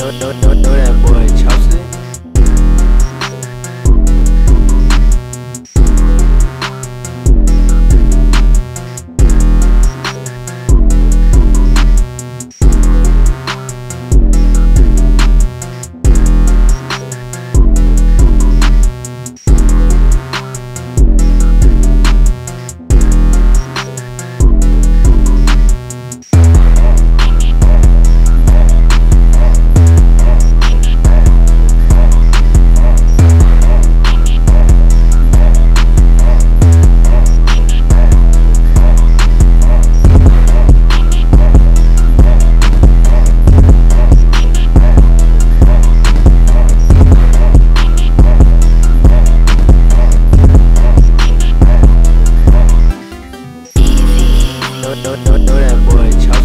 know, know, know, know that boy. that boy,